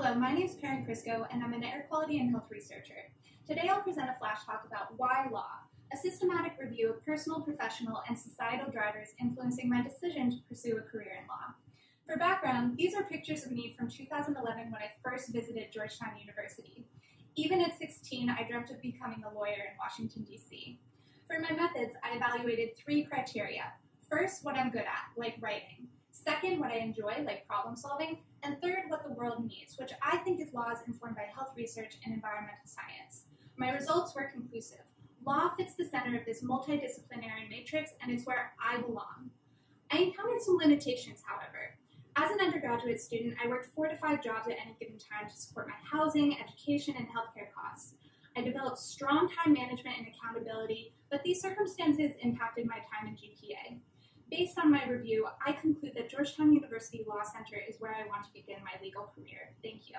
Hello, my name is Perrin Krisko, and I'm an air quality and health researcher. Today I'll present a flash talk about why law, a systematic review of personal, professional, and societal drivers influencing my decision to pursue a career in law. For background, these are pictures of me from 2011 when I first visited Georgetown University. Even at 16, I dreamt of becoming a lawyer in Washington, D.C. For my methods, I evaluated three criteria. First, what I'm good at, like writing. What I enjoy, like problem solving. And third, what the world needs, which I think is laws informed by health research and environmental science. My results were conclusive. Law fits the center of this multidisciplinary matrix and is where I belong. I encountered some limitations, however. As an undergraduate student, I worked four to five jobs at any given time to support my housing, education, and healthcare costs. I developed strong time management and accountability, but these circumstances impacted my time in GPA. Based on my review, I conclude that Georgetown University Law Center is where I want to begin my legal career. Thank you.